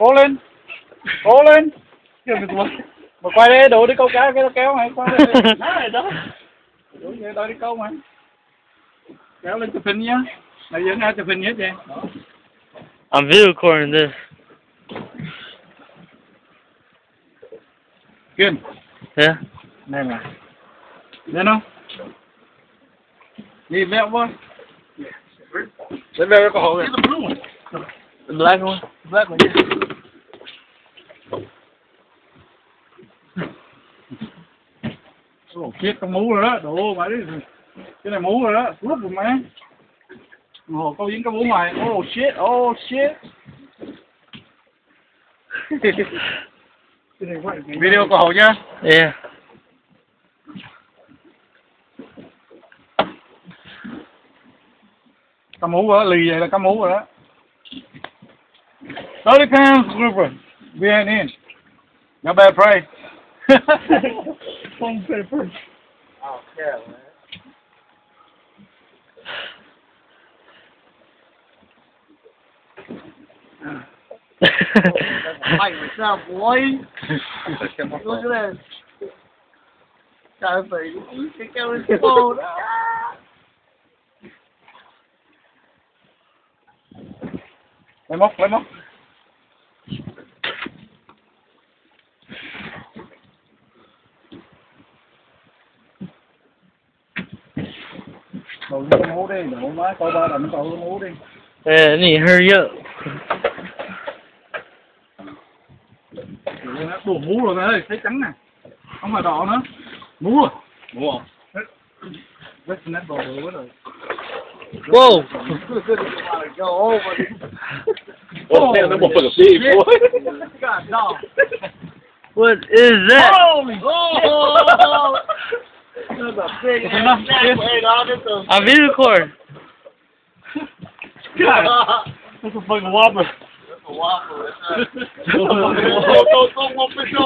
cố lên. Cố lên. Mà quay đây đủ đi câu cá cái nó kéo mày quay đây. Đó đó. Đủ vậy đợi đi câu mày kéo lên chụp hình nhá. Này dẫn ra chụp hình hết vậy? I'm video recording this. kiên. Yeah. này mà. Lên không? Đi vẹo vô lên vẹo cái cổ The black one. Black one, yeah. Ồ, chết con mú rồi đó, đồ mày Cái này mú rồi đó, cướp rồi mày. Ồ, câu dính cái mú mày. Oh shit, oh shit. Video của Hậu nha. Yeah. Cá mú rồi đó, lì vậy là cá mú rồi đó. Tới đi khang, group VN in. Nhỏ bè pray. Không bè pray. Fight myself, boy. Look at this. Trời phải cái kêu lên cô đó. Lấy móc, lấy móc. Đổ cái mũ đi, đổ má coi ba đậm cậu cái mũ đi. yeah, I need to hurry up. Đổ mũ rồi ơi, thấy trắng nè. Không phải đỏ nữa. Mũ rồi. Mũ rồi. Rất nét đồ rồi. Go over. Oh, nó một phần gì God, no. What is that? Holy oh! A big ass snack I video record. God, that's a fucking whopper. That's a